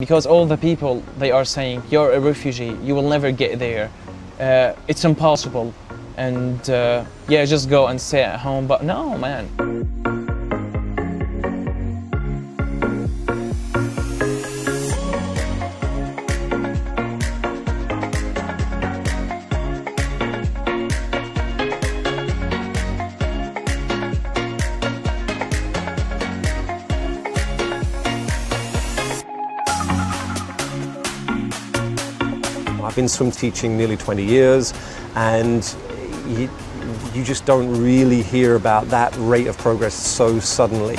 because all the people they are saying you're a refugee you will never get there. Uh, it's impossible. And uh, yeah just go and stay at home. But no man I've been swim teaching nearly 20 years and you, you just don't really hear about that rate of progress so suddenly.